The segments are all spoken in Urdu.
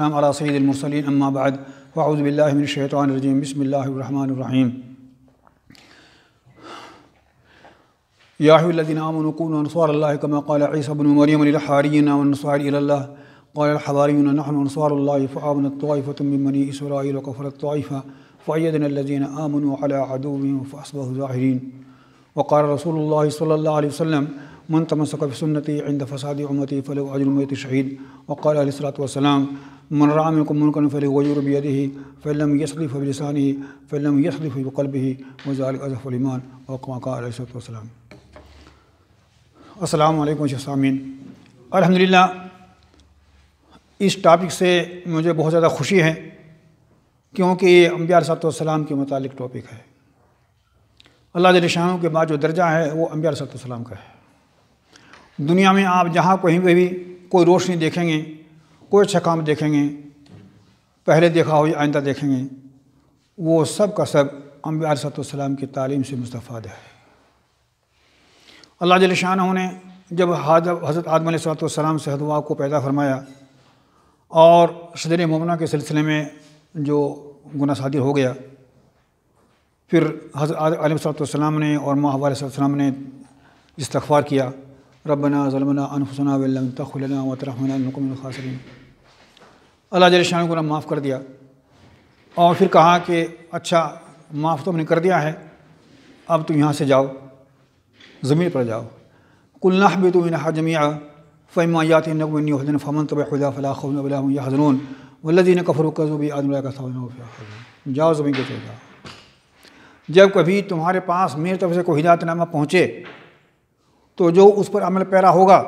السلام على سيد المرسلين أما بعد وأعوذ بالله من الشيطان الرجيم. بسم الله الرحمن الرحيم. يا أيها الذين آمنوا كونوا أنصار الله كما قال عيسى بن مريم للحواريين والنصارى إلى الله. قال الحواريون نحن أنصار الله فآمنت طائفة من بني إسرائيل وكفرت طائفة فأيدنا الذين آمنوا على عدوهم فأصبحوا ظاهرين. وقال رسول الله صلى الله عليه وسلم من تمسك بسنتي عند فساد أمتي فله أجر ميت شهيد وقال عليه الصلاة والسلام من رأى منكم منكرا فليغير بيده فإن لم يستطع فبلسانه فإن لم يستطع فبقلبه وذلك أضعف الإيمان وكما السلام علیکم سامعین الحمدللہ، اس ٹاپک سے مجھے بہت زیادہ خوشی ہے، کیونکہ یہ انبیاء علیہ والسلام کے متعلق ٹاپک ہے۔ اللہ جل شاہوں کے بعد جو درجہ ہے، وہ انبیاء علیہ والسلام کا ہے۔ دنیا میں آپ جہاں کہیں پہ بھی کوئی روشنی دیکھیں گے کوئی اچھا کام دیکھیں گے، پہلے دیکھا ہو یا آئندہ دیکھیں گے، وہ سب کا سب انبیاء علیہ والسلام کی تعلیم سے مستفاد ہے۔ اللہ جل شاہ نے جب حضرت آدم علیہ صلاۃ والسلام سے حدوا کو پیدا فرمایا اور صدر ممنہ کے سلسلے میں جو گناہ صادر ہو گیا، پھر حضرت علیہ صلاۃ والسلام نے اور ماہ علیہ السلام نے استغفار کیا، ربنا ظلمنا انفسنا ولم تخلنا وترحمنا نقم الخاسرین۔ اللہ جل شاہ گناہ معاف کر دیا اور پھر کہا کہ اچھا معاف تو ہم نے کر دیا ہے، اب تم یہاں سے جاؤ، زمین پر جاؤ۔ کل بھی تو انحا جمیا فیما یات نقبنی حدن فمن طب خدا فلاح یا حضرون ولدین کفر و قزوبی عدم کا جاؤ زمین کے چلے جاؤ۔ جب کبھی تمہارے پاس میری طرف سے کوئی ہدایت نامہ پہنچے، تو جو اس پر عمل پیرا ہوگا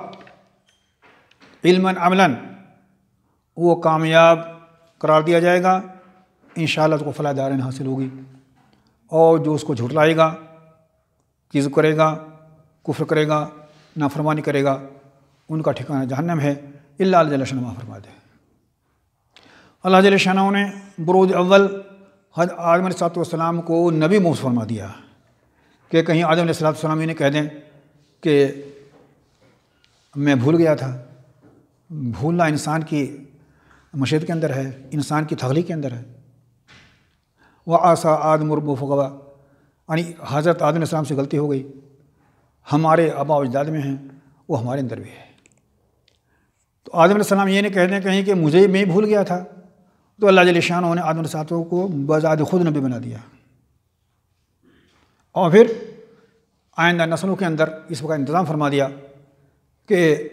علم عملاً وہ کامیاب قرار دیا جائے گا۔ انشاءاللہ تو کو فلاح دارین حاصل ہوگی۔ اور جو اس کو جھٹلائے گا کز کرے گا، کفر کرے گا، نافرمانی کرے گا، ان کا ٹھکانہ جہنم ہے۔ اللہ علیہ شنما فرما دے۔ اللہ جل شاہ نے بروج اول حد آدم علیہ والسلام کو نبی موس فرما دیا۔ کہ کہیں آدم علیہ السلام یہ کہہ دیں کہ میں بھول گیا تھا۔ بھولنا انسان کی مشید کے اندر ہے، انسان کی تھغلی کے اندر ہے۔ وہ آسا آدم رب فغوا یعنی حضرت علیہ السلام سے غلطی ہو گئی۔ ہمارے آبا و اجداد میں ہیں، وہ ہمارے اندر بھی ہے۔ تو آدم علیہ السلام یہ نہیں کہتے ہیں کہیں کہ مجھے میں بھول گیا تھا۔ تو اللہ جل شاہ نے آدم السلام کو بزاد خود نبی بنا دیا۔ اور پھر آئندہ نسلوں کے اندر اس کا انتظام فرما دیا کہ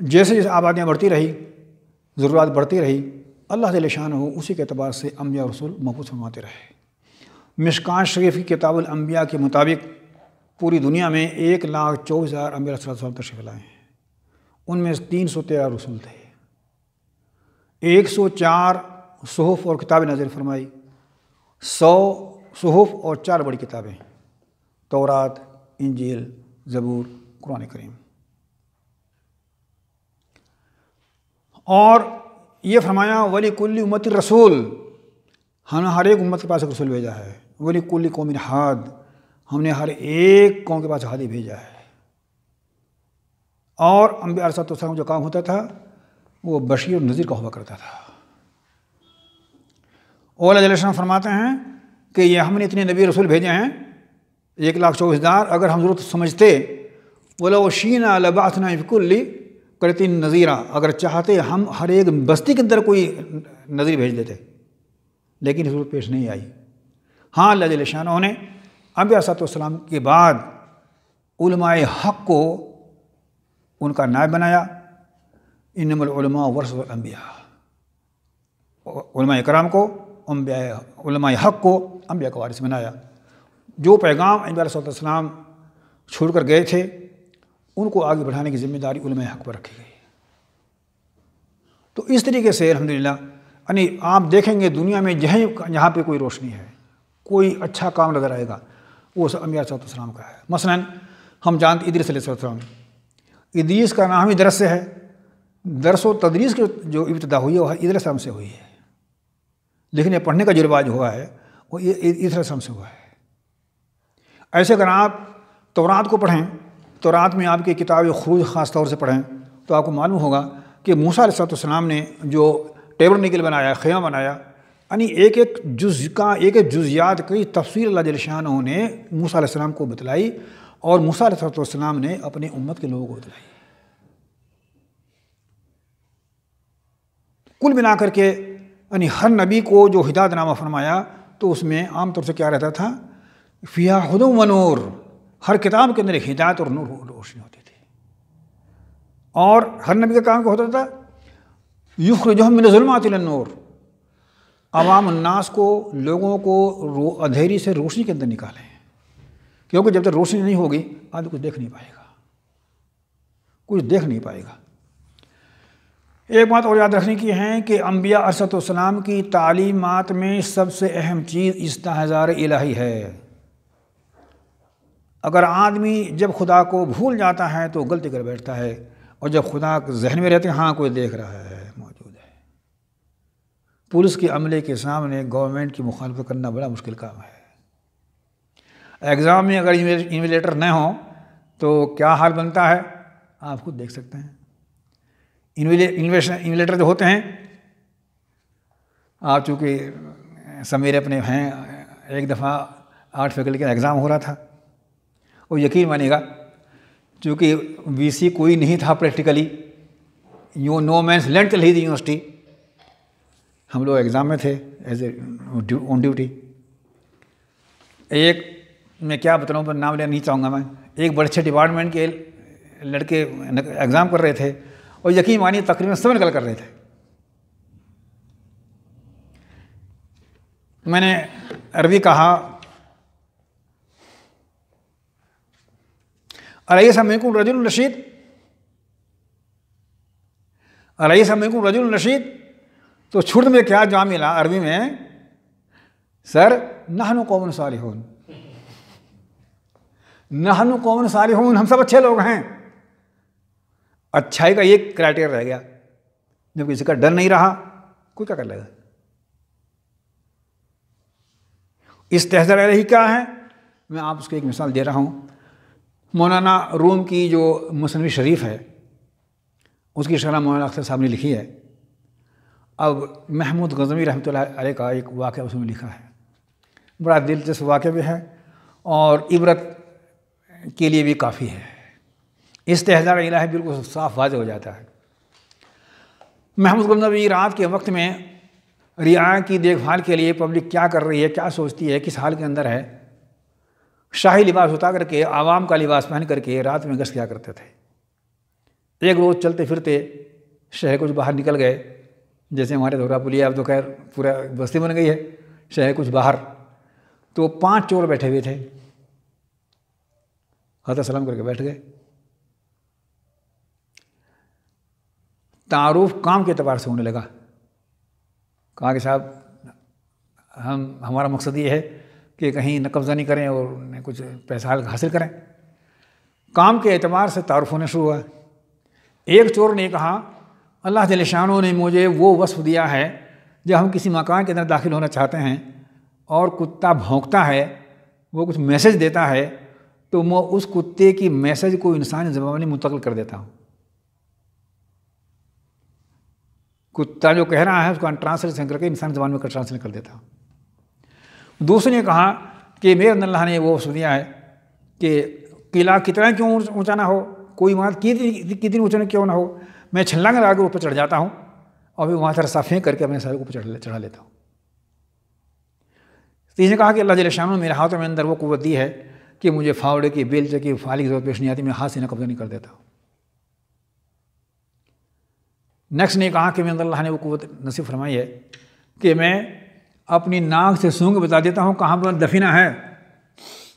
جیسے جیسے آبادیاں بڑھتی رہی ضروریات بڑھتی رہی۔ اللہ جل شاہ ہو اسی کے اعتبار سے انبیاء رسول محفوظ فرماتے رہے۔ مشکان شریف کی کتاب الانبیاء کے مطابق پوری دنیا میں ایک لاکھ چوبیس ہزار امبیا صلی اللہ علیہ تشریف لائے ہیں۔ ان میں تین سو تیرہ رسول تھے۔ ایک سو چار صحف اور کتابیں نظر فرمائی۔ سو صحف اور چار بڑی کتابیں۔ تورات، انجیل، زبور، قرآن کریم۔ اور یہ فرمایا ولی کل امت رسول ہم نے ہر ایک امت کے پاس رسول بھیجا ہے۔ ولی کل قوم ہاد ہم نے ہر ایک قوم کے پاس ہادی بھیجا ہے۔ اور امبی عرصۃ السلام جو کام ہوتا تھا، وہ بشیر اور نذیر کا ہوا کرتا تھا۔ اولا جلشن فرماتے ہیں کہ یہ ہم نے اتنے نبی رسول بھیجے ہیں، ایک لاکھ چوبیس ہزار، اگر ہم ضرورت سمجھتے بولا وہ شین الباثنا فکلی کرتی نذیرہ، اگر چاہتے ہم ہر ایک بستی کے اندر کوئی نظیر بھیج دیتے، لیکن ضرورت پیش نہیں آئی۔ ہاں اللہ جل شاہ نے اب اسات والسلام کے بعد علماء حق کو ان کا نائب بنایا۔ انم العلماء ورث الانبیاء۔ علماء کرام کو، انبیاء، علماء حق کو انبیاء کا وارث بنایا۔ جو پیغام انبیاء علیہ السلام چھوڑ کر گئے تھے ان کو آگے بڑھانے کی ذمہ داری علماء حق پر رکھی گئی۔ تو اس طریقے سے الحمدللہ یعنی آپ دیکھیں گے دنیا میں جہیں جہاں پہ کوئی روشنی ہے، کوئی اچھا کام نظر آئے گا، وہ سب امبیا صلاح السلام کا ہے۔ مثلاً ہم جانتے ادریس علیہ السلام ادریس کا نام ہی درس سے ہے۔ درس و تدریس کی جو ابتدا ہوئی ہے، وہ ادر السلام سے ہوئی ہے۔ لکھنے پڑھنے کا جو رواج ہوا ہے، وہ ادر السلام سے ہوا ہے۔ ایسے اگر آپ تورات کو پڑھیں تو رات میں آپ کی کتاب خروج خاص طور سے پڑھیں تو آپ کو معلوم ہوگا کہ موسیٰ علیہ السلام نے جو ٹیبر نکل بنایا، خیمہ بنایا یعنی ایک ایک جز کا، ایک ایک جزیات کی تفصیل اللہ جل نے موسیٰ علیہ السلام کو بتلائی اور موسیٰ علیہ السلام نے اپنے امت کے لوگوں کو بتلائی۔ کل بنا کر کے یعنی ہر نبی کو جو ہدایت نامہ فرمایا تو اس میں عام طور سے کیا رہتا تھا؟ فیا خد و نور۔ ہر کتاب کے اندر ایک ہدایت اور نور روشنی ہوتی تھی۔ اور ہر نبی کا کام کیا ہوتا تھا؟ یخر جو من ظلمات النور۔ عوام الناس کو، لوگوں کو اندھیری سے روشنی کے اندر نکالیں۔ کیونکہ جب تک روشنی نہیں ہوگی، آدمی کچھ دیکھ نہیں پائے گا۔ کچھ دیکھ نہیں پائے گا۔ ایک بات اور یاد رکھنے کی ہے کہ انبیاء ارسط والسلام کی تعلیمات میں سب سے اہم چیز استحزار الہی ہے۔ اگر آدمی جب خدا کو بھول جاتا ہے تو غلطی کر بیٹھتا ہے اور جب خدا ذہن میں رہتے ہیں ہاں کوئی دیکھ رہا ہے، موجود ہے۔ پولیس کے عملے کے سامنے گورنمنٹ کی مخالفت کرنا بڑا مشکل کام ہے۔ ایگزام میں اگر انویلیٹر نہ ہوں تو کیا حال بنتا ہے؟ آپ خود دیکھ سکتے ہیں۔ انویلیٹر جو ہوتے ہیں، آپ چونکہ سمیرے اپنے ہیں، ایک دفعہ آرٹ فیکلٹی کا ایگزام ہو رہا تھا۔ وہ یقین مانے گا۔ چونکہ وی سی کوئی نہیں تھا practically you know man's land چل رہی تھی یونیورسٹی ہم لوگ ایگزام میں تھے ایز اے آن ڈیوٹی ایک میں کیا بتاؤں پر نام لینا نہیں چاہوں گا میں۔ ایک بڑے اچھے ڈپارٹمنٹ کے لڑکے ایگزام کر رہے تھے اور یقین مانی تقریباً سب نکل کر رہے تھے۔ میں نے عربی کہا علیہ سمیکم رجل الرشید علیہ سمیکم رجل الرشید تو چھوٹ میں کیا جواب ملا عربی میں سر نہنو قوم صالحون نہنو قوم صالحون ہم سب اچھے لوگ ہیں اچھائی کا یہ کرائٹیریا رہ گیا جب کسی کا ڈر نہیں رہا کوئی کیا کر لے گا اس تحزر رہی کیا ہے میں آپ اس کو ایک مثال دے رہا ہوں مولانا روم کی جو مصنوی شریف ہے، اس کی شرح مولانا اختر صاحب نے لکھی ہے۔ اب محمود غزمی رحمۃ اللہ علیہ کا ایک واقعہ اس میں لکھا ہے۔ بڑا دلچسپ واقعہ بھی ہے اور عبرت کے لیے بھی کافی ہے۔ استحضار الہی بالکل صاف واضح ہو جاتا ہے۔ محمود غزنوی رات کے وقت میں رعایا کی دیکھ بھال کے لیے پبلک کیا کر رہی ہے، کیا سوچتی ہے، کس حال کے اندر ہے؟ شاہی لباس اتا کر کے، عوام کا لباس پہن کر کے رات میں گشت کیا کرتے تھے۔ ایک روز چلتے پھرتے شہر کچھ باہر نکل گئے۔ جیسے ہمارے دورہ پلیا اب تو خیر پورا بستی بن گئی ہے۔ شہر کچھ باہر۔ تو پانچ چور بیٹھے ہوئے تھے۔ حضرت سلام کر کے بیٹھ گئے۔ تعارف کام کے اعتبار سے ہونے لگا۔ کہا کہ صاحب، ہم، ہمارا مقصد یہ ہے کہ کہیں نہ قبضہ نہیں کریں اور کچھ پیسہ حاصل کریں۔ کام کے اعتبار سے تعارف ہونے شروع ہوا۔ ایک چور نے کہا، اللہ جل شانوں نے مجھے وہ وصف دیا ہے جب ہم کسی مکان کے اندر داخل ہونا چاہتے ہیں اور کتا بھونکتا ہے، وہ کچھ میسج دیتا ہے، تو میں اس کتے کی میسج کو انسانی زبان میں منتقل کر دیتا ہوں۔ کتا جو کہہ رہا ہے، اس کو ٹرانسلیشن کر کے انسان زبان میں ٹرانسلیٹ کر دیتا ہوں۔ دوسرے نے کہا کہ میرے اللہ نے وہ سنیا ہے کہ قلعہ کتنا کیوں اونچا نہ ہو، کوئی عمارت کتنی اونچا کیوں نہ ہو، میں چھلانگ لگا کے اوپر چڑھ جاتا ہوں اور پھر وہاں سے رسا پھینک کر کے اپنے سارے اوپر چڑھا لیتا ہوں۔ تیسرے کہا کہ اللہ جل شاہ میرے ہاتھوں میں اندر وہ قوت دی ہے کہ مجھے فاوڑے کی بیل کی فالی کی ضرورت پیش نہیں آتی، میں ہاتھ سے نہ قبضہ نہیں کر دیتا ہوں۔ نیکسٹ نے کہا کہ میں اللہ نے وہ قوت نصیب فرمائی ہے کہ میں اپنی ناک سے سونگ بتا دیتا ہوں کہاں پر دفینہ ہے۔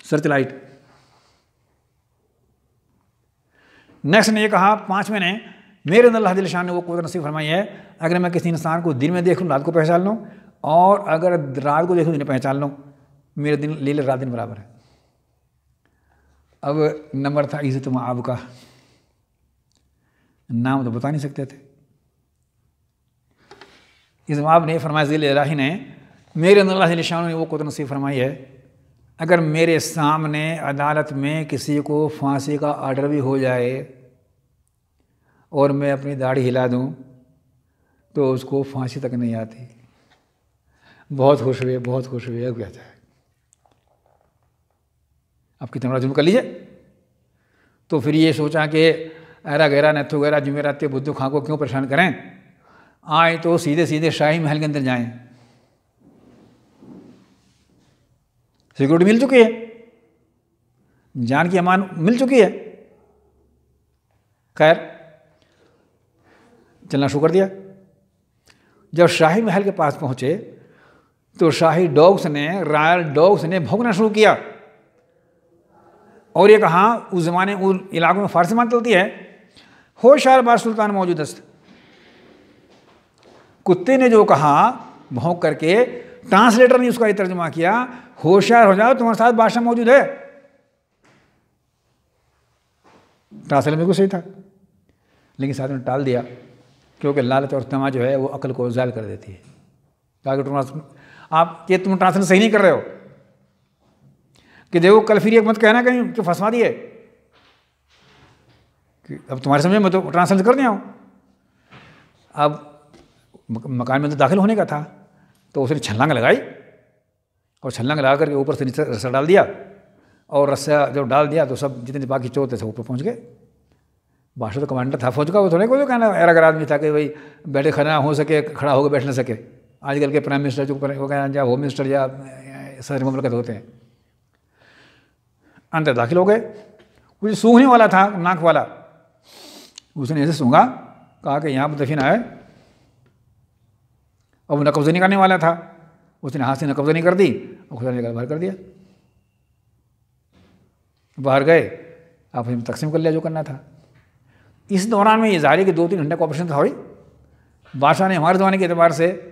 Search light. نیکسٹ نے یہ کہا، پانچویں نے، میرے اندر اللہ دل شاہ نے وہ قوت نصیب فرمائی ہے، اگر میں کسی انسان کو دن میں دیکھ لوں رات کو پہچان لوں، اور اگر رات کو دیکھوں دن پہچان لوں، میرے دن، لیل رات دن برابر ہے۔ اب نمبر تھا عزت آب کا۔ نام تو بتا نہیں سکتے تھے۔ اس ماب نے فرمایا، ذیل الہی نے میرے اندر اللہ شاہ نے وہ قوت نصیب فرمائی ہے۔ اگر میرے سامنے عدالت میں کسی کو پھانسی کا آرڈر بھی ہو جائے اور میں اپنی داڑھی ہلا دوں تو اس کو پھانسی تک نہیں آتی۔ بہت خوش ہوئے، بہت خوش ہوئے، اب کیا جائے۔ اب کتنا بڑا ظلم کر لیجیے تو پھر یہ سوچا کہ ایرا گہرا نتھو گہرا، جمعرات بدھو خاں کو کیوں پریشان کریں؟ آئیں تو سیدھے سیدھے شاہی محل کے اندر جائیں۔ سیکورٹی مل چکی ہے۔ جان کی امان مل چکی ہے۔ خیر، چلنا شروع کر دیا۔ جب شاہی محل کے پاس پہنچے تو شاہی ڈاگس نے، رائل ڈاگس نے بھونکنا شروع کیا۔ اور یہ کہا اس زمانے ان علاقوں میں فارسی مان چلتی ہے۔ ہوشیار بار سلطان موجود است کتے نے جو کہا بھونک کر کے ٹرانسلیٹر نے اس کا یہ ترجمہ کیا، ہوشیار ہو جاؤ، تمہارے ساتھ بادشاہ موجود ہے۔ ٹرانسلیٹر میں کچھ صحیح تھا۔ لیکن ساتھ میں ٹال دیا، کیونکہ لالچ اور تما جو ہے وہ عقل کو ظاہر کر دیتی ہے۔ تاکہ آپ یہ تم ٹرانسلیٹ صحیح نہیں کر رہے ہو۔ کہ دیکھو، کل پھر ایک مت کہنا کہیں کہ پھنسوا دیے۔ کہ اب تمہارے سمجھ میں تو ٹرانسلیٹ کر دیا ہوں۔ اب مکان میں تو داخل ہونے کا تھا۔ تو اس نے چھلانگ لگائی اور چھلانگ لگا کر کے اوپر سے نیچے رسا ڈال دیا اور رسا جب ڈال دیا تو سب جتنے باقی چور تھے سب اوپر پہنچ گئے۔ بادشاہ تو کمانڈر تھا فوج کا وہ تھوڑے کوئی کہنا ایرا اگر آدمی تھا کہ بھائی بیٹھے کھڑا ہو سکے، کھڑا ہو کے بیٹھ نہ سکے۔ آج کل کے پرائم منسٹر جو وہ کہنا یا ہوم منسٹر یا صدر مملکت ہوتے ہیں۔ اندر داخل ہو گئے۔ کچھ سونگنے والا تھا، ناک والا، اس نے ایسے سونگا کہا کہ یہاں پر دفین آئے۔ اور وہ نقبض نہیں کرنے والا تھا۔ اس نے ہاتھ سے نقبض نہیں کر دی اور خدا نے باہر کر دیا۔ باہر گئے، آپ تقسیم کر لیا جو کرنا تھا۔ اس دوران میں یہ ظاہر ہے کہ دو تین گھنٹے کا آپریشن تھا ہوئی۔ بادشاہ نے ہمارے زمانے کے اعتبار سے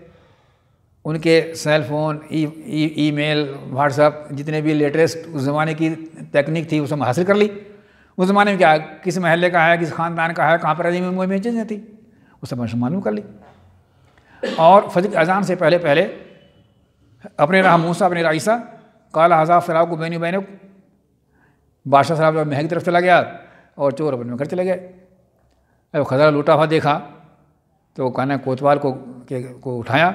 ان کے cell phone e email WhatsApp جتنے بھی لیٹسٹ اس زمانے کی تکنیک تھی اسے حاصل کر لی۔ اس زمانے میں کیا، کس محلے کا ہے، کس خاندان کا ہے، کہاں پر عظیم میں چیزیں تھیں؟ اس سے معلوم کر لی۔ اور فجر اذان سے پہلے پہلے اپنے راہ موسا اپنے رائسہ کالا حضاف فراق کو بین بین بادشاہ صاحب جب مہنگی طرف چلا گیا اور چور اپنے گھر چلے گئے۔ اب خزرہ لوٹا ہوا دیکھا تو کہنا کوتوال کو کو اٹھایا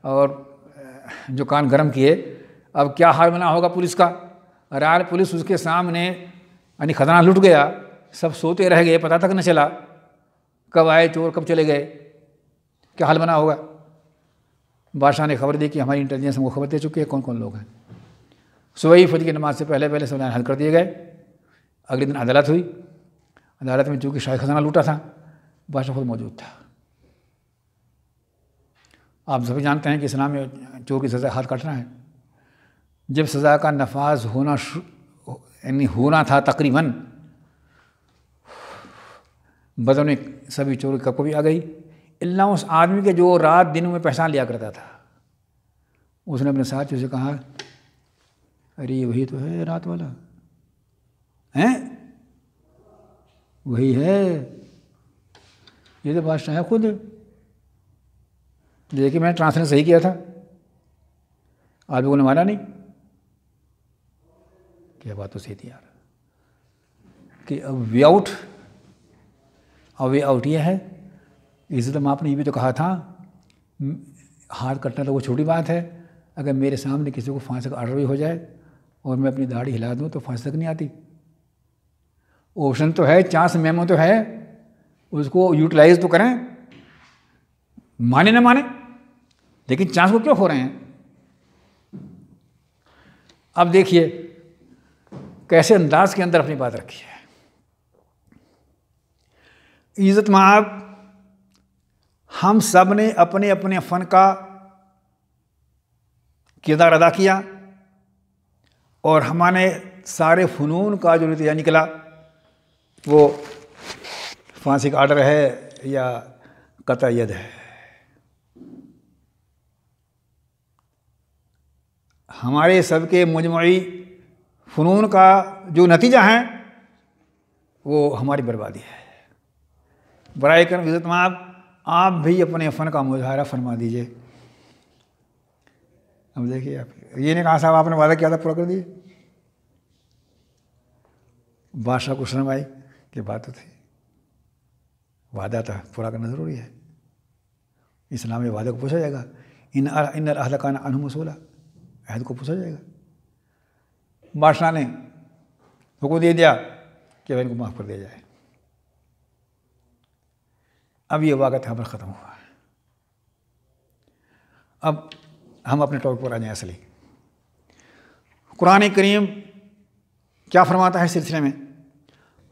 اور جو کان گرم کیے۔ اب کیا حال بنا ہوگا پولیس کا؟ رائل پولیس اس کے سامنے یعنی خزانہ لٹ گیا۔ سب سوتے رہ گئے، پتہ تک نہ چلا۔ کب آئے، چور کب چلے گئے؟ کیا حال بنا ہوگا؟ بادشاہ نے خبر دی کہ ہماری انٹیلیجنس ہم کو خبر دے چکی ہے کون کون لوگ ہیں؟ صبح فجر کی نماز سے پہلے پہلے سب حل کر دیے گئے۔ اگلے دن عدالت ہوئی۔ عدالت میں چونکہ شاہی خزانہ لوٹا تھا، بادشاہ خود موجود تھا۔ آپ سبھی جانتے ہیں کہ اسلام میں چور کی سزا ہاتھ کاٹنا ہے۔ جب سزا کا نفاذ ہونا یعنی ہونا تھا تقریباً بدن سبھی چور کی کپ بھی آ گئی۔ اللہ اس آدمی کے جو رات دنوں میں پہچان لیا کرتا تھا۔ اس نے اپنے ساتھ سے کہا، ارے وہی تو ہے رات والا۔ ہیں؟ وہی ہے۔ یہ تو بادشاہ ہے خود۔ دیکھیے، میں نے ٹرانسلیٹ صحیح کیا تھا۔ آدمی کو نے مارا نہیں۔ کیا بات تو صحیح تھی یار۔ کہ اب وے آؤٹ۔ اور وے آؤٹ یہ ہے۔ عزت آپ نے یہ بھی تو کہا تھا ہاتھ کٹنا تو وہ چھوٹی بات ہے، اگر میرے سامنے کسی کو پھانسی کا آڈر بھی ہو جائے اور میں اپنی داڑھی ہلا دوں تو پھانسی تک نہیں آتی۔ آپشن تو ہے، چانس میمو تو ہے، اس کو یوٹیلائز تو کریں۔ مانے نہ مانے، لیکن چانس کو کیوں کھو رہے ہیں؟ اب دیکھیے، کیسے انداز کے اندر اپنی بات رکھی ہے۔ عزت مآب ہم سب نے اپنے اپنے فن کا کردار ادا کیا اور ہمارے سارے فنون کا جو نتیجہ نکلا، وہ پھانسی کا آڈر ہے یا قطع ید ہے۔ ہمارے سب کے مجموعی فنون کا جو نتیجہ ہے وہ ہماری بربادی ہے۔ برائے کرم، عزت ماب آپ بھی اپنے فن کا مظاہرہ فرما دیجیے اب دیکھیے آپ، یہ نہیں کہا صاحب آپ نے وعدہ کیا تھا پورا کر دیے بادشاہ کو شرم آئی کہ بات تو تھی۔ وعدہ تھا، پورا کرنا ضروری ہے۔ اسلام میں وعدے کو پوچھا جائے گا۔ ان ان الحد کا انہ مسولہ عہد کو پوچھا جائے گا۔ بادشاہ نے حکم دے دیا کہ ان کو معاف کر دیا جائے۔ اب یہ واقعہ خبر ختم ہوا۔ ہے اب ہم اپنے ٹاپک پر آ جائیں اصلی۔ قرآن کریم کیا فرماتا ہے سلسلے میں؟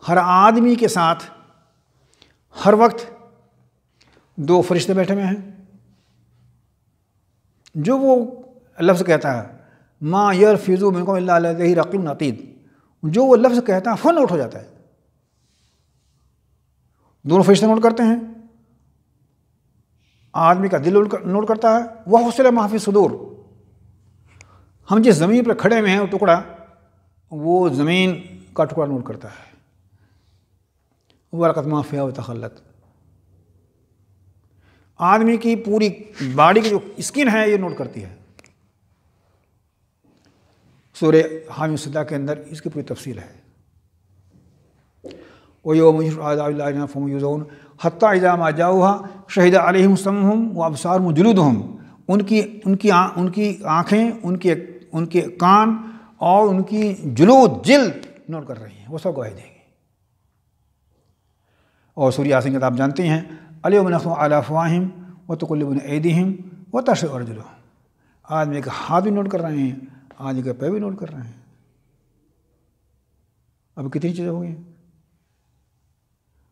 ہر آدمی کے ساتھ ہر وقت دو فرشتے بیٹھے ہوئے ہیں۔ جو وہ لفظ کہتا ہے ماں یر فضو میں اللہ علیہ رقیم نتید جو وہ لفظ کہتا ہے فن نوٹ ہو جاتا ہے۔ دونوں فرشتے نوٹ کرتے ہیں۔ آدمی کا دل نوٹ کرتا ہے، وہ حوصلہ محافظ صدور۔ ہم جس زمین پر کھڑے ہوئے ہیں، وہ ٹکڑا، وہ زمین کا ٹکڑا نوٹ کرتا ہے۔ وہ برکت معافیہ و تخلت آدمی کی پوری باڈی کی جو اسکن ہے، یہ نوٹ کرتی ہے۔ سور حامی صدا کے اندر اس کی پوری تفصیل ہے۔ وہ یوم حتیٰ اجامہ جاؤ شہید علیہم سمہم و ابسار جلود ہم ان کی ان کی ان کی آنکھیں، ان کے ان کے کان اور ان کی جلود، جلد نوٹ کر رہی ہیں۔ وہ سب گواہی دیں گے۔ اور سوریہ آسن کے آپ جانتے ہیں علی منف علیہ فواہم و تو کلبن عیدہم و تش اور جلو آدمی کا ہاتھ بھی نوٹ کر رہے ہیں، آدمی کا پے بھی نوٹ کر رہے ہیں۔ اب کتنی چیزیں ہو گئی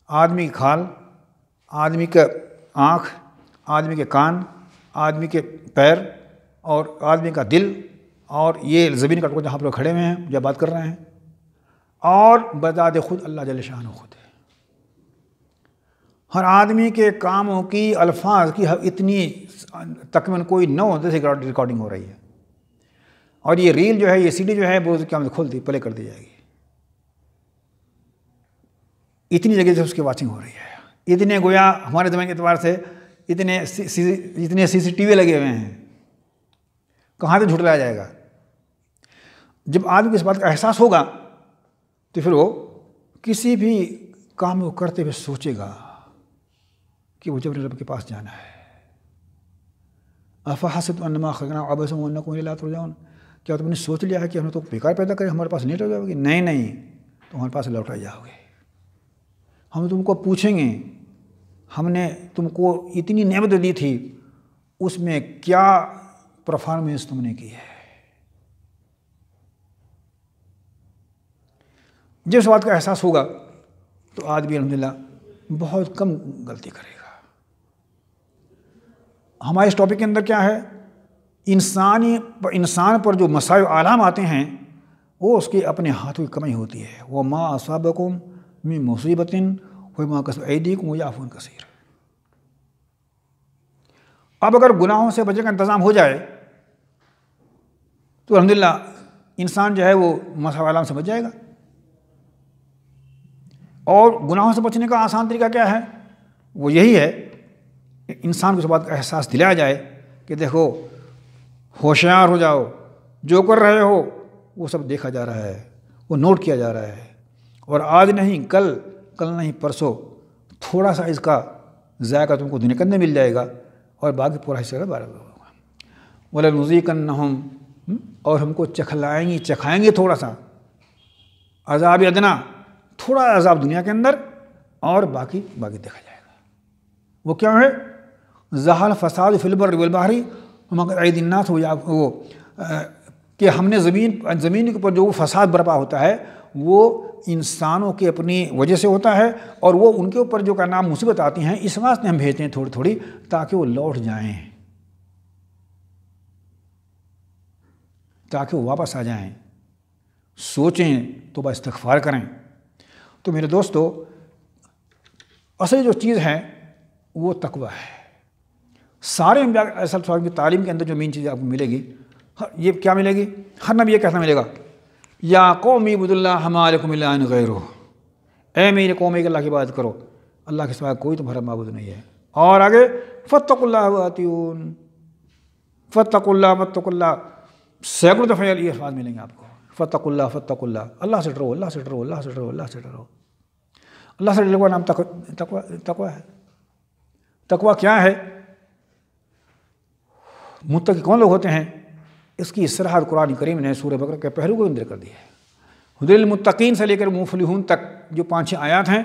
آدمی کی کھال آدمی کا آنکھ، آدمی کے کان، آدمی کے پیر اور آدمی کا دل اور یہ زمین کا ٹکڑا جہاں پر کھڑے ہوئے ہیں، جب بات کر رہے ہیں۔ اور بداد خود اللہ جل شاہ خود ہے۔ ہر آدمی کے کاموں کی، الفاظ کی اتنی تقریباً کوئی نو سے ریکارڈنگ ہو رہی ہے۔ اور یہ ریل جو ہے، یہ سی ڈی جو ہے، وہ کیا کھول دی، پلے کر دی جائے گی۔ اتنی جگہ سے اس کی واچنگ ہو رہی ہے۔ اتنے گویا ہمارے زمانے کے اعتبار سے اتنے اتنے سی سی ٹی وی لگے ہوئے ہیں۔ کہاں سے جھٹلایا جائے گا؟ جب آدمی کو اس بات کا احساس ہوگا تو پھر وہ کسی بھی کام کو کرتے ہوئے سوچے گا کہ وہ جب رب کے پاس جانا ہے۔ افحاست انما خگنا ابس کو لاتے جاؤں کیا تم نے سوچ لیا ہے کہ ہم نے تو بیکار پیدا کریں ہمارے پاس نیٹ ہو جاؤ گی نہیں نہیں تو ہمارے پاس لوٹا جاؤ گے۔ ہم تم کو پوچھیں گے ہم نے تم کو اتنی نعمت دی تھی، اس میں کیا پرفارمنس تم نے کی ہے؟ جب اس بات کا احساس ہوگا تو آدمی الحمد للہ بہت کم غلطی کرے گا۔ ہمارے اس ٹاپک کے اندر کیا ہے؟ انسانی انسان پر جو مسائل عالم آتے ہیں، وہ اس کے اپنے ہاتھوں کی کمی ہوتی ہے۔ وہ ماں اسابقم میں مصیبت ہوئی ماں کس عیدی کو یا فون کثیر۔ اب اگر گناہوں سے بچے کا انتظام ہو جائے، تو الحمد للہ انسان جو ہے وہ مسائل عالم سمجھ جائے گا۔ اور گناہوں سے بچنے کا آسان طریقہ کیا ہے؟ وہ یہی ہے کہ انسان کو اس بات کا احساس دلایا جائے کہ دیکھو، ہوشیار ہو جاؤ، جو کر رہے ہو، وہ سب دیکھا جا رہا ہے، وہ نوٹ کیا جا رہا ہے۔ اور آج نہیں، کل کل نہیں، پرسوں تھوڑا سا اس کا ذائقہ تم کو دنیا کے اندر مل جائے گا اور باقی پورا حصہ کا بارہ ہوگا۔ بولا نزی کن اور ہم کو چکھلائیں گے، چکھائیں گے تھوڑا سا۔ عذاب ادنا، تھوڑا عذاب دنیا کے اندر اور باقی باقی دیکھا جائے گا۔ وہ کیا ہے؟ زحال فساد فلبر البحری مگر عید الناس ہو یا وہ کہ ہم نے زمین زمین کے اوپر جو فساد برپا ہوتا ہے وہ انسانوں کے اپنی وجہ سے ہوتا ہے اور وہ ان کے اوپر جو کا نام مصیبت آتی ہیں، اس واسطے ہم بھیجتے ہیں تھوڑی تھوڑی تاکہ وہ لوٹ جائیں۔ تاکہ وہ واپس آ جائیں۔ سوچیں تو بس استغفار کریں۔ تو میرے دوستو، اصل جو چیز ہے، وہ تقوی ہے۔ سارے اصل کی تعلیم کے اندر جو مین چیز آپ کو ملے گی، یہ کیا ملے گی؟ ہر نبی یہ کہنا ملے گا۔ یا قومی بد اللہ ہمارے کو غیر ہو اے میرے قومی کے اللہ کی بات کرو۔ اللہ کے سوا کوئی تمہارا معبود نہیں ہے۔ اور آگے فتق اللہ عطیون فتق اللہ فتق اللہ۔ سینکڑوں دفعہ یہ الفاظ ملیں گے آپ کو۔ فتق اللہ فتق اللہ۔ اللہ سے ڈرو، اللہ سے ڈرو، اللہ سے ڈرو، اللہ سے ڈرو۔ اللہ سے ڈرنے کا نام تقوا تقوا ہے۔ تقوا کیا ہے؟ متقی کون لوگ ہوتے ہیں؟ اس کی اصلاحات قرآن کریم نے سورہ بکر کے پہلو کو اندر کر دیا ہے۔ حدر المتقین سے لے کر مفلحون تک جو پانچ آیات ہیں،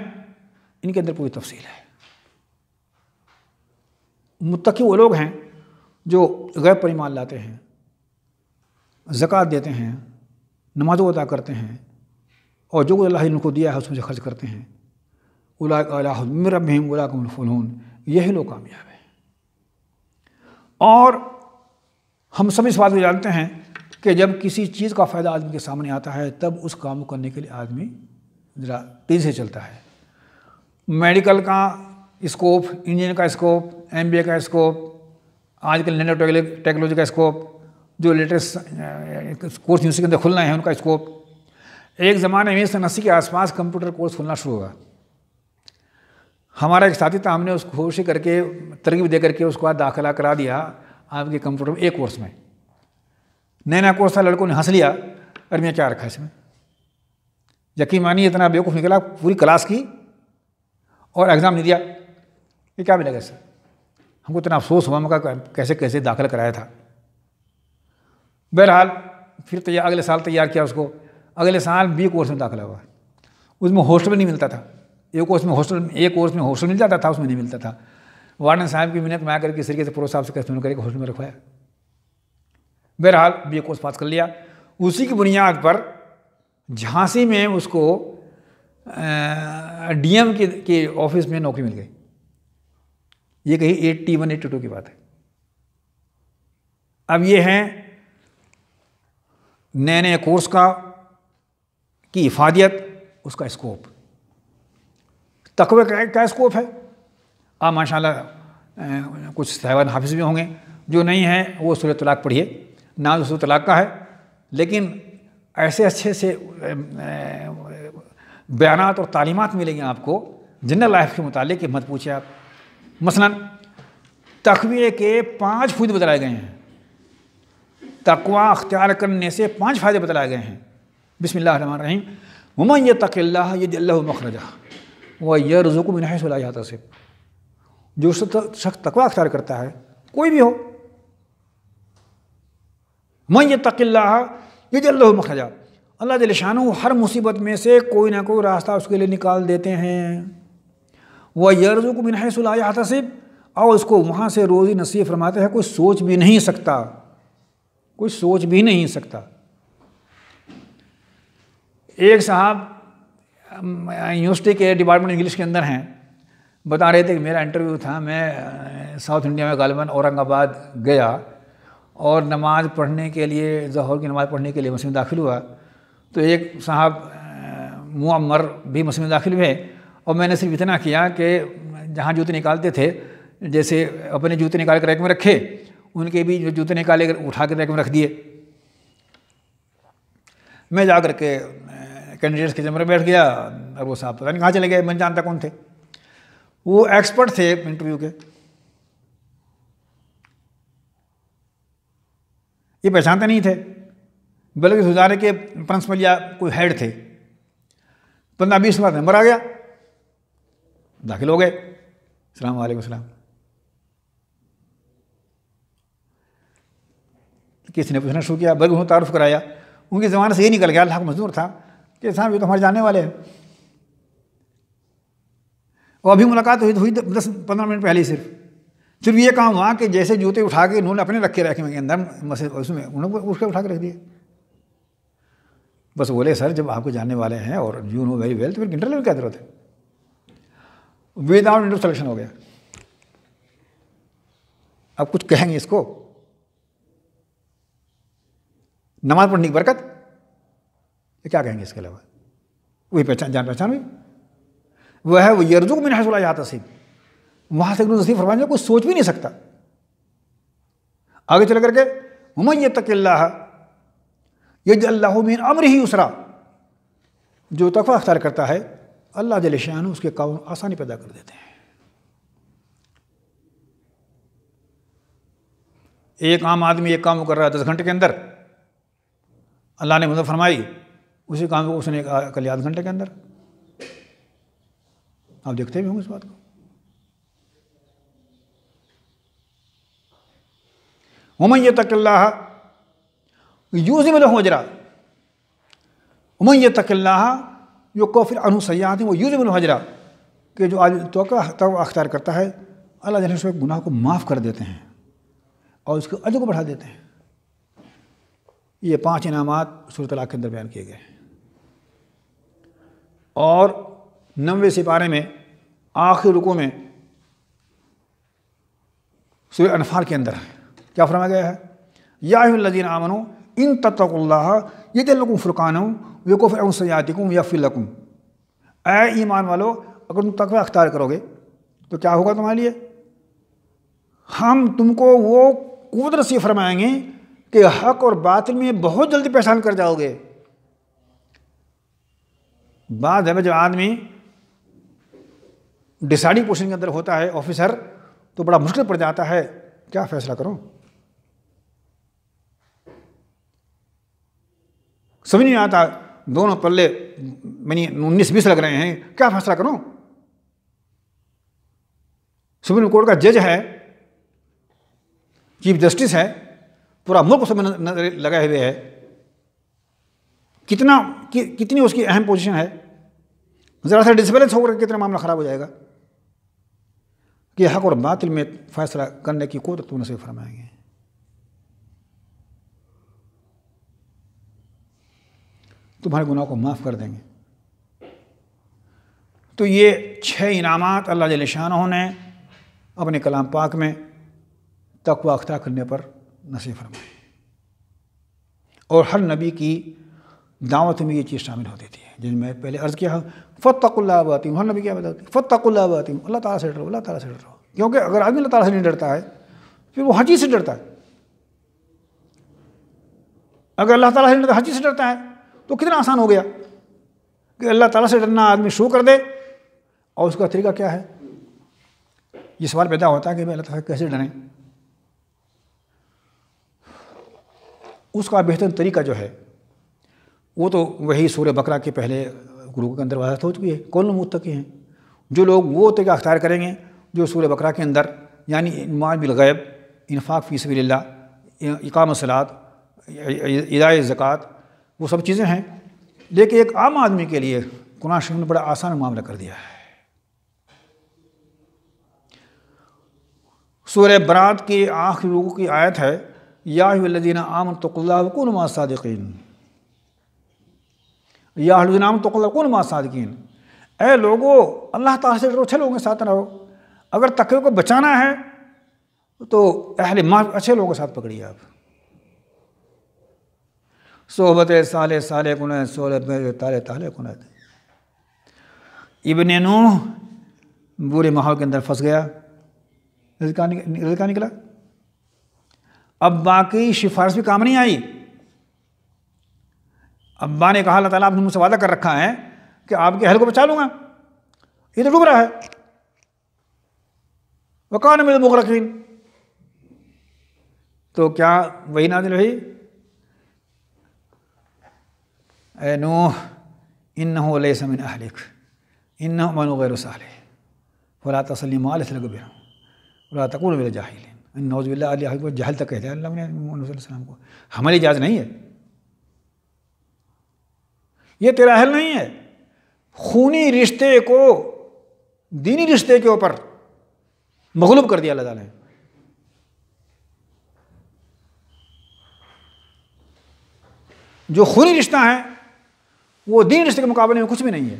ان کے اندر پوری تفصیل ہے۔ متقی وہ لوگ ہیں جو غیب پر ایمان لاتے ہیں، زکوٰۃ دیتے ہیں نماز و ادا کرتے ہیں اور جو اللہ ان کو دیا ہے، اس میں سے خرچ کرتے ہیں۔ ربہم الاک الفلون یہی لوگ کامیاب ہیں۔ اور ہم سب اس بات کو جانتے ہیں کہ جب کسی چیز کا فائدہ آدمی کے سامنے آتا ہے، تب اس کام کو کرنے کے لیے آدمی ذرا تیزی سے چلتا ہے۔ میڈیکل کا اسکوپ، انجینئر کا اسکوپ، ایم بی اے کا اسکوپ، آج کل نینو ٹیکنالوجی کا اسکوپ، جو لیٹسٹ کورس یونیورسٹی کے اندر کھلنا ہے، ان کا اسکوپ۔ ایک زمانے میں سن اسی کے آس پاس کمپیوٹر کورس کھلنا شروع ہوا۔ ہمارا ایک ساتھی تھا، ہم نے اس کو کر کے، ترغیب دے کر کے اس کو داخلہ کرا دیا۔ آپ کے کمپیوٹر میں ایک کورس میں۔ نیا نیا کورس تھا، لڑکوں نے ہنس لیا اور میں کیا رکھا اس میں یقین مانی اتنا بیوقوف نکلا، پوری کلاس کی۔ اور ایگزام نہیں دیا۔ یہ کیا ملے گا سر ہم کو اتنا افسوس ہوا میں کیسے کیسے داخل کرایا تھا۔ بہرحال، پھر تیار، اگلے سال تیار کیا اس کو۔ اگلے سال بی کورس میں داخلہ ہوا۔ اس میں ہاسٹل نہیں ملتا تھا۔ ایک کورس میں ہاسٹل ایک کورس میں ہاسٹل مل جاتا تھا، اس میں نہیں ملتا تھا۔ وارڈن صاحب کی منت میں آ کر کے طریقے سے پرو صاحب سے کر کے ہاسٹل میں رکھوایا بہرحال بی اے کورس پاس کر لیا۔ اسی کی بنیاد پر جھانسی میں اس کو ڈی ایم کے آفس میں نوکری مل گئی۔ یہ کہیں ایٹی ون، ایٹی ٹو کی بات ہے۔ اب یہ ہیں نئے نئے کورس کا، کی افادیت، اس کا اسکوپ۔ تقوی کا کیا اسکوپ ہے۔ آپ ماشاء اللہ کچھ صاحبان حافظ بھی ہوں گے۔ جو نہیں ہیں، وہ صورت طلاق پڑھیے۔ نام صورت طلاق کا ہے، لیکن ایسے اچھے سے بیانات اور تعلیمات ملیں گے آپ کو، جنرل لائف کے متعلق مت پوچھے آپ۔ مثلا تقوی کے پانچ فوائد بتلائے گئے ہیں۔ تقوا اختیار کرنے سے پانچ فائدے بتلائے گئے ہیں۔ بسم اللہ الرحمن الرحیم۔ ممن یہ تق اللہ یہ اللہ مخرجہ وہ یہ رزوق میں نہیں سلا جاتا سے جو شخص تقوا اختیار کرتا ہے، کوئی بھی ہو۔ من یہ اللہ یہ اللہ مخرجہ اللہ جل شانہ ہر مصیبت میں سے کوئی نہ کوئی راستہ اس کے لیے نکال دیتے ہیں۔ وہ یرز کو بن صلاح حتصب اور اس کو وہاں سے روزی نصیب فرماتے ہیں، کوئی سوچ بھی نہیں سکتا۔ کوئی سوچ بھی نہیں سکتا۔ ایک صاحب، یونیورسٹی کے ڈپارٹمنٹ انگلش کے اندر ہیں۔ بتا رہے تھے کہ میرا انٹرویو تھا، میں ساؤتھ انڈیا میں غالباً اورنگ آباد گیا اور نماز پڑھنے کے لیے ظہور کی نماز پڑھنے کے لیے مسلم داخل ہوا۔ تو ایک صاحب معمر بھی مسلم داخل ہوئے اور میں نے صرف اتنا کیا کہ جہاں جوتے نکالتے تھے، جیسے اپنے جوتے نکال کر ریک میں رکھے، ان کے بھی جو جوتے نکالے اٹھا کے ریک میں رکھ دیے۔ میں جا کر کے کینڈیڈیٹس کے جمرے بیٹھ گیا اور وہ صاحب پتہ نہیں کہاں چلے گئے، میں جانتا کون تھے۔ وہ ایکسپرٹ تھے انٹرویو کے۔ یہ پہچانتے نہیں تھے۔ بلکہ سزارے کے پرنسپل یا کوئی ہیڈ تھے۔ پندرہ بیس بار نمبر آ گیا۔ داخل ہو گئے۔ السلام علیکم السلام۔ کسی نے پوچھنا شروع کیا؟ بلکہ انہوں نے تعارف کرایا۔ ان کے زمانے سے یہ نکل گیا، اللہ کا مزدور تھا کہ صاحب یہ تو ہمارے جانے والے ہیں۔ اور ابھی ملاقات ہوئی تو ہوئی دس پندرہ منٹ پہلے ہی صرف۔ صرف یہ کام ہوا کہ جیسے جوتے اٹھا کے انہوں نے اپنے رکھے رکھے اندر اس میں انہوں نے اس کے اٹھا کے رکھ دیے۔ بس بولے، سر، جب آپ کو جاننے والے ہیں اور یو نو ویری ویل تو پھر انٹرویو کیا ضرورت ہے؟ ود آؤٹ انٹر سلیکشن ہو گیا۔ اب کچھ کہیں گے اس کو۔ نماز پڑھنے کی برکت؟ یہ کیا کہیں گے اس کے علاوہ؟ وہی پہچان، جان پہچان ہوئی؟ وہ ہے وہ یرزو میں نے حصول وہاں سے نصیب فرمانے کوئی سوچ بھی نہیں سکتا۔ آگے چل کر کے ممن تک اللہ یہ اللہ مین امر ہی اسرا جو تقوی اختیار کرتا ہے، اللہ جل شان اس کے کام آسانی پیدا کر دیتے ہیں۔ ایک عام آدمی ایک کام کر رہا ہے دس گھنٹے کے اندر۔ اللہ نے مدد فرمائی، اسی کام کو اس نے کل آدھ گھنٹے کے اندر۔ آپ دیکھتے بھی ہوں گے اس بات کو۔ عمن تک اللہ یوزم الحم اجرا عمن تک اللہ جو کوفر انو سیاحت ہیں وہ یوزم الحجرا کہ جو آج تو اختیار کرتا ہے، اللہ جل سے گناہ کو معاف کر دیتے ہیں اور اس کے عجر کو بڑھا دیتے ہیں۔ یہ پانچ انعامات صورت اللہ کے اندر بیان کیے گئے ہیں۔ اور نوے سپارے میں آخر رکو میں سورہ انفال کے اندر کیا فرمایا گیا ہے؟ یا الذین آمنو، ان تتق اللہ، یہ دل لکم فرقان وقوف سیاتکم یا فلکم اے ایمان والو، اگر تم تقوی اختیار کرو گے، تو کیا ہوگا تمہارے لیے؟ ہم تم کو وہ قدرت سے فرمائیں گے کہ حق اور باطل میں بہت جلدی پہچان کر جاؤ گے۔ بعد ہے، جب آدمی ڈسائڈنگ پوزیشن کے اندر ہوتا ہے، آفیسر تو بڑا مشکل پڑ جاتا ہے، کیا فیصلہ کروں؟ سمجھ نہیں آتا، دونوں پلے منی انیس بیس لگ رہے ہیں، کیا فیصلہ کروں؟ سپریم کورٹ کا جج ہے، چیف جسٹس ہے، پورا ملک اس میں لگائے ہوئے ہے۔ کتنا کتنی اس کی اہم پوزیشن ہے؟ ذرا سا ڈسبیلنس ہو کر کتنا معاملہ خراب ہو جائے گا؟ کہ حق اور باطل میں فیصلہ کرنے کی قدرت تو نصیب فرمائیں گے۔ تمہارے گناہ کو معاف کر دیں گے۔ تو یہ چھ انعامات اللہ جل شاہ نے اپنے کلام پاک میں تقوی اختیار کرنے پر نصیب فرمائے۔ اور ہر نبی کی دعوت میں یہ چیز شامل ہوتی تھی جن میں پہلے عرض کیا فتق اللہ باتی ہوں ہر نبی کیا بتاتی فتق اللہ باتی اللہ تعالیٰ سے ڈرو، اللہ تعالیٰ سے ڈرو۔ کیونکہ اگر آدمی اللہ تعالیٰ سے نہیں ڈرتا ہے، پھر وہ ہر چیز سے ڈرتا ہے۔ اگر اللہ تعالیٰ سے ڈرتا ہر چیز سے ڈرتا ہے۔ تو کتنا آسان ہو گیا کہ اللہ تعالیٰ سے ڈرنا آدمی شروع کر دے۔ اور اس کا طریقہ کیا ہے؟ یہ سوال پیدا ہوتا ہے کہ اللہ تعالیٰ کیسے ڈریں؟ اس کا بہترین طریقہ جو ہے وہ تو وہی سورہ بکرا کے پہلے گروہ کے اندر وضاحت ہو چکی ہے، کون متقی ہیں؟ جو لوگ وہ طریقہ اختیار کریں گے جو سورہ بکرا کے اندر یعنی ایمان بالغیب، انفاق فی سبیل اللہ، اقام صلاحات ادائے زکوٰۃ، وہ سب چیزیں ہیں۔ لیکن ایک عام آدمی کے لیے قرآن شریف نے بڑا آسان معاملہ کر دیا ہے۔ سورہ برات کی آخری روح کی آیت ہے، یا الدین عام تو اللہ کن صادقین۔ یا الدین تو اللہ کن صادقین؟ اے لوگوں اللہ تعالیٰ سے اچھے لوگوں کے ساتھ رہو۔ اگر تقوی کو بچانا ہے تو اہل ماں اچھے لوگوں کے ساتھ پکڑیے آپ۔ صحبت سالے سالے کن صحبت تالے تالے کن ابن نوح برے ماحول کے اندر پھنس گیا۔ رزقہ نکلا۔ اب باقی سفارش بھی کام نہیں آئی۔ ابا نے کہا، اللہ تعالیٰ آپ نے مجھ سے وعدہ کر رکھا ہے کہ آپ کے اہل کو بچا لوں گا۔ یہ تو ڈوب رہا ہے۔ وہ میرے مغرقین تو کیا وہی نازل ہوئی؟ اے نوح، انہو یہ تیرا اہل نہیں ہے۔ خونی رشتے کو، دینی رشتے کے اوپر مغلوب کر دیا اللہ تعالیٰ نے۔ جو خونی رشتہ ہے وہ دین رشتے کے مقابلے میں کچھ بھی نہیں ہے۔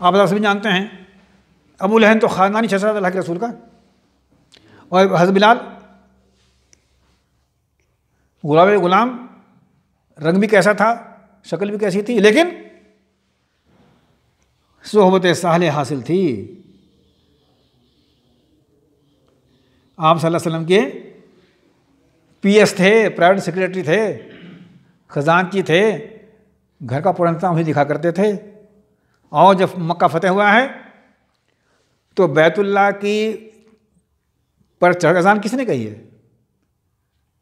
آپ سبھی جانتے ہیں، ابو لہن تو خاندانی چھسرات اللہ کے رسول کا، اور حضرت بلال، غلام غلام رنگ بھی کیسا تھا، شکل بھی کیسی تھی، لیکن صحبت سہل حاصل تھی۔ آپ صلی اللہ علیہ وسلم کے پی ایس تھے، پرائیویٹ سیکرٹری تھے خزانچی تھے، گھر کا پورنتا انہیں دکھا کرتے تھے۔ اور جب مکہ فتح ہوا ہے، تو بیت اللہ کی پر چڑھ کس نے کہی ہے؟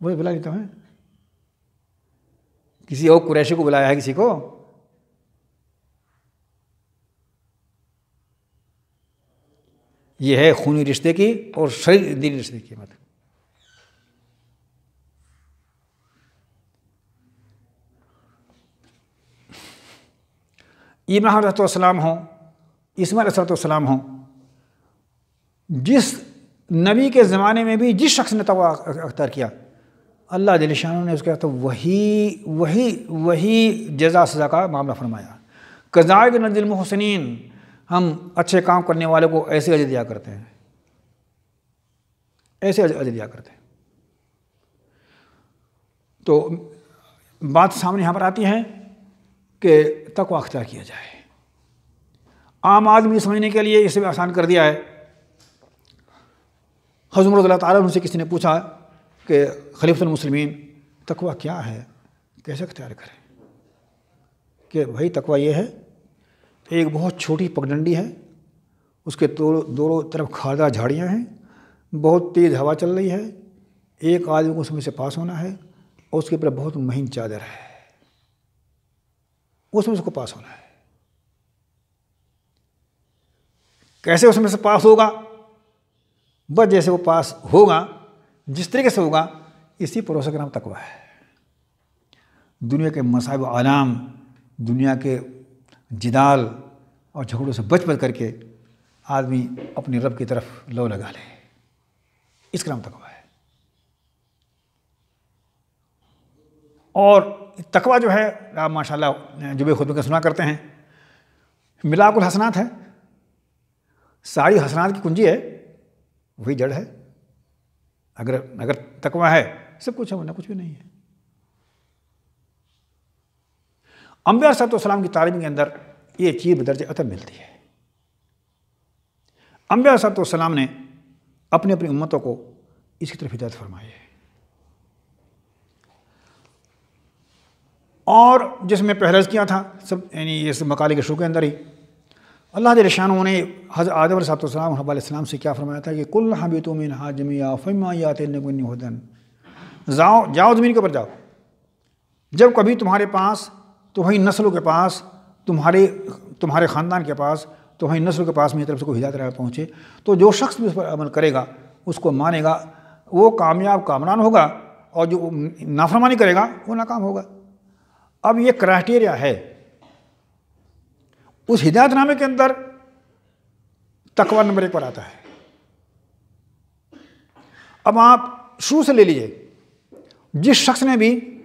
وہی بلا جی لیتا ہوں کسی اور قریشی کو بلایا ہے کسی کو یہ ہے خونی رشتے کی اور شریر دلی رشتے کی مطلب ابراہم رحمۃ السلام ہوں اسما رسۃ السلام ہوں جس نبی کے زمانے میں بھی جس شخص نے تو اختیار کیا اللہ دل شاہ نے اس کے تو وہی وہی وہی جزا سزا کا معاملہ فرمایا۔ کزائے ندل محسنین ہم اچھے کام کرنے والے کو ایسے اجر دیا کرتے ہیں۔ ایسے اجر دیا کرتے ہیں۔ تو بات سامنے یہاں پر آتی ہے کہ تقوا اختیار کیا جائے۔ عام آدمی سمجھنے کے لیے اسے بھی آسان کر دیا ہے۔ حضرت اللہ تعالیٰ ان سے کسی نے پوچھا کہ خلیفۃ المسلمین تقوا کیا ہے؟ کیسے اختیار کریں؟ کہ بھائی تقوا یہ ہے، ایک بہت چھوٹی پگڈنڈی ہے، اس کے دونوں طرف کھادا جھاڑیاں ہیں، بہت تیز ہوا چل رہی ہے، ایک آدمی کو اس میں سے پاس ہونا ہے اور اس کے اوپر بہت مہین چادر ہے۔ اس میں اس کو پاس ہونا ہے۔ کیسے اس میں سے پاس ہوگا؟ بس جیسے وہ پاس ہوگا جس طریقے سے ہوگا، اسی پروسے کا نام تقوا ہے۔ دنیا کے مصائب عالام دنیا کے جدال اور جھگڑوں سے بچ بچ کر کے آدمی اپنی رب کی طرف لو لگا لے۔ اس کا نام تقوا ہے۔ اور تقوا جو ہے، آپ ماشاء اللہ جو بھی خود سنا کرتے ہیں، ملاق الحسنات ہے۔ ساری حسنات کی کنجی ہے، وہی جڑ ہے۔ اگر اگر تقوا ہے، سب کچھ ہے، ورنہ کچھ بھی نہیں ہے۔ امبیا صاحب السلام کی تعلیم کے اندر یہ چیز بدرج عطب ملتی ہے۔ امبیا صاحب السلام نے اپنی اپنی امتوں کو اس کی طرف ہدایت فرمائی ہے۔ اور جس میں پہرز کیا تھا، سب یعنی اس مکالی کے شو کے اندر ہی اللہ دل شانوں نے حضرت آدم علیہ السلام علیہ السلام سے کیا فرمایا تھا کہ کل حبی تو مین حاجمیا فما یات ہدن۔ جاؤ جاؤ زمین کے اوپر جاؤ۔ جب کبھی تمہارے پاس، تمہاری نسلوں کے پاس، تمہارے تمہارے خاندان کے پاس، تمہاری نسل کے پاس میری طرف سے کوئی ہدایت رہا پہنچے، تو جو شخص بھی اس پر عمل کرے گا، اس کو مانے گا، وہ کامیاب کامران ہوگا اور جو نافرمانی کرے گا، وہ ناکام ہوگا۔ اب یہ کرائٹیریا ہے اس ہدایت نامے کے اندر تقوا نمبر ایک پر آتا ہے۔ اب آپ شروع سے لے لیجیے۔ جس شخص نے بھی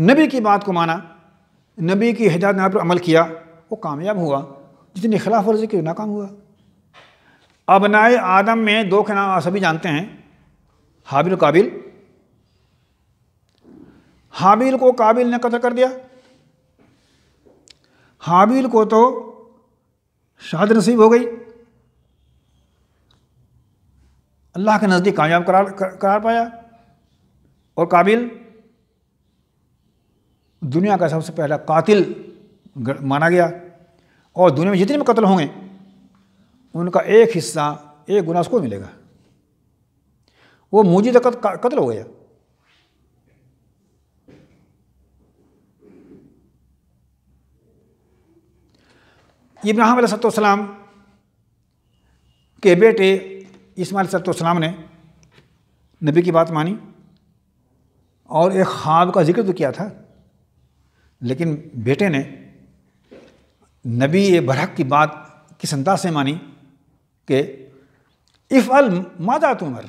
نبی کی بات کو مانا، نبی کی ہدایت نامے پر عمل کیا، وہ کامیاب ہوا۔ جتنی خلاف ورزی کی ناکام ہوا۔ ابنائے آدم میں دو کے نام سبھی جانتے ہیں۔ حابل و قابل۔ حابیل کو قابل نے قتل کر دیا۔ حابیل کو تو شہادت نصیب ہو گئی۔ اللہ کے نزدیک کامیاب قرار پایا۔ اور قابل دنیا کا سب سے پہلا قاتل مانا گیا۔ اور دنیا میں جتنے بھی قتل ہوں گے، ان کا ایک حصہ، ایک گناہ اس کو ملے گا۔ وہ موجود قتل ہو گیا۔ ابراہم علیہ السلام کے بیٹے اسماعیل علیہ السلام نے نبی کی بات مانی اور ایک خواب کا ذکر تو کیا تھا، لیکن بیٹے نے نبی برحق کی بات کس انداز سے مانی کہ اف ال مادا تمر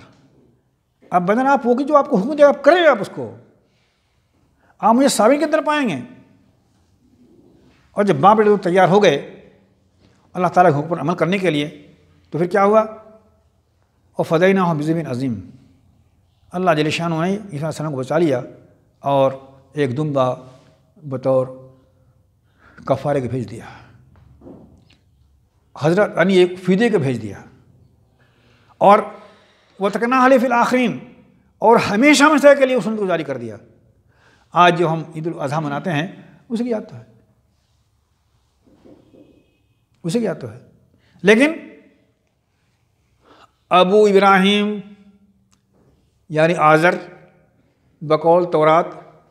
اب بدن آپ ہوگی جو آپ کو حکم دے، آپ کریں آپ اس کو۔ آپ مجھے ساوی کے اندر پائیں گے۔ اور جب باپ بیٹے تیار ہو گئے اللہ تعالیٰ کے حکم پر عمل کرنے کے لیے، تو پھر کیا ہوا؟ اور فدینہ ہو بزمین عظیم اللہ جل شاہ نے عیسیٰ السلام کو بچا لیا اور ایک دمبا بطور کفارے کے بھیج دیا۔ حضرت یعنی ایک فیدے کے بھیج دیا۔ اور وہ تکنا حلیف الآخرین اور ہمیشہ ہمیشہ کے لیے اس کو جاری کر دیا۔ آج جو ہم عید الاضحیٰ مناتے ہیں، اسے کی یاد تو ہے۔ اسے کی یاد تو ہے؟ لیکن ابو ابراہیم یعنی آذر، بقول تورات،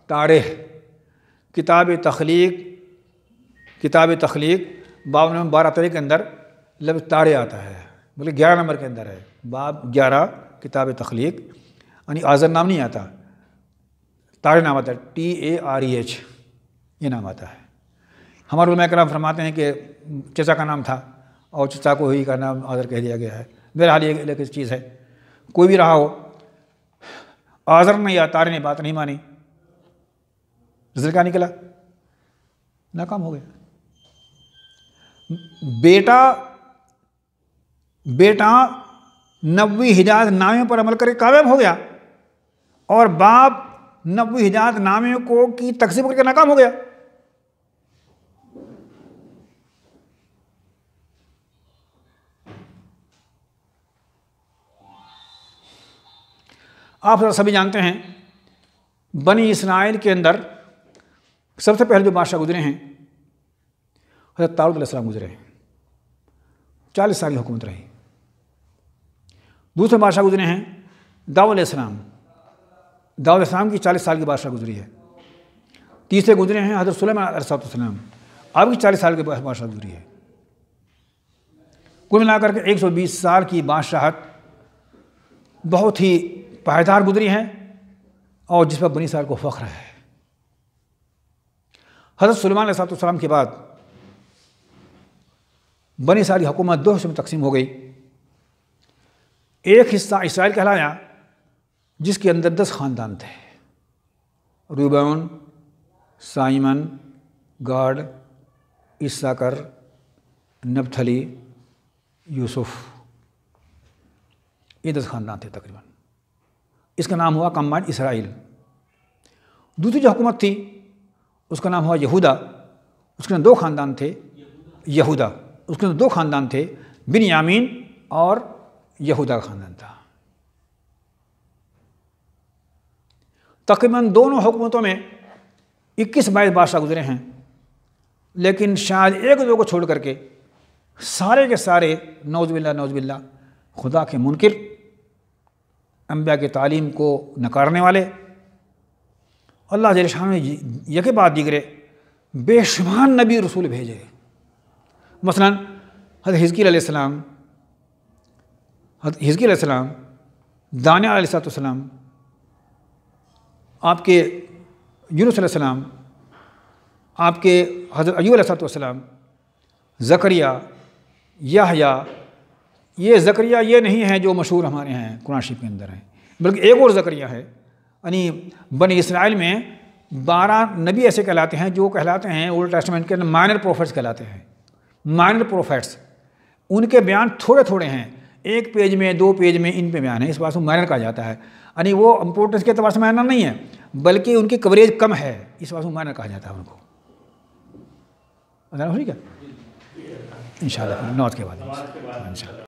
تاریخ، کتاب تخلیق کتاب تخلیق باون بارہ طرح کے اندر لفظ تارے آتا ہے، بلکہ گیارہ نمبر کے اندر ہے۔ باب گیارہ، کتاب تخلیق یعنی آذر نام نہیں آتا، تارے نام آتا ہے، T A R E H, یہ نام آتا ہے۔ ہمارے علماء کرام فرماتے ہیں کہ چچا کا نام تھا اور چچا کو ہی کا نام آذر کہہ دیا گیا ہے۔ میرا حال یہ ایک چیز ہے۔ کوئی بھی رہا ہو، آذر نے یا تارے نے بات نہیں مانی۔ رزلٹ کیا نکلا۔ ناکام ہو گیا۔ بیٹا بیٹا نبوی حجاز نامے پر عمل کر کے کامیاب ہو گیا اور باپ نبوی حجاز نامے کو کی تقسیم کر کے ناکام ہو گیا۔ آپ سبھی جانتے ہیں، بنی اسرائیل کے اندر سب سے پہلے جو بادشاہ گزرے ہیں، حضرت تارود علیہ السلام گزرے ہیں۔ چالیس سال کی حکومت رہی۔ دوسرے بادشاہ گزرے ہیں داؤ علیہ السلام۔ داؤ علیہ السلام کی چالیس سال کی بادشاہ گزری ہے۔ تیسرے گزرے ہیں حضرت سلیم علیہ السلام۔ آپ کی چالیس سال کی بادشاہ گزری ہے۔ کل ملا کر کے ایک سو بیس سال کی بادشاہت بہت ہی پائیدار گزری ہیں اور جس پر بنی سال کو فخر ہے۔ حضرت سلمان علیہ السلام کے بعد بنی ساری حکومت دو حصوں میں تقسیم ہو گئی۔ ایک حصہ اسرائیل کہلایا، جس کے اندر دس خاندان تھے۔ روبون سائمن، گارڈ عیساکر نبتھلی، یوسف۔ یہ دس خاندان تھے تقریباً۔ اس کا نام ہوا کمبائنڈ اسرائیل۔ دوسری جو حکومت تھی، اس کا نام ہوا یہودا۔ اس کے اندر دو خاندان تھے، یہودا۔ اس کے اندر دو خاندان تھے بن یامین اور یہودا کا خاندان تھا۔ تقریباً دونوں حکومتوں میں اکیس بائیس بادشاہ گزرے ہیں، لیکن شاید ایک دو کو چھوڑ کر کے سارے کے سارے نوز باللہ نوز باللہ، خدا کے منکر انبیاء کی تعلیم کو نکارنے والے۔ اللہ جل شاہ نے یکے بعد دیگرے بے شمار نبی رسول بھیجے۔ مثلا حضرت حضکی علیہ السلام، حضرت حضکی علیہ السلام دانیہ علیہ السلام آپ کے یونس علیہ السلام، آپ کے حضرت ایو علیہ السلام زکریہ، یحییٰ یہ زکریہ یہ نہیں ہے جو مشہور ہمارے ہیں قرآن شریف کے اندر ہیں، بلکہ ایک اور زکریہ ہے یعنی بنی اسرائیل میں بارہ نبی ایسے کہلاتے ہیں جو کہلاتے ہیں اولڈ ٹیسٹمنٹ کے اندر مائنر پروفیٹس کہلاتے ہیں۔ مائنر پروفیٹس ان کے بیان تھوڑے تھوڑے ہیں، ایک پیج میں، دو پیج میں ان پہ بیان ہے، اس بات سے مائنر کہا جاتا ہے۔ یعنی وہ امپورٹنس کے اعتبار سے مائنر نہیں ہے بلکہ ان کی کوریج کم ہے، اس بات سے مائنر کہا جاتا ہے ان کو۔ ٹھیک ہے؟ ان شاء اللہ نوت کے بعد ان شاء اللہ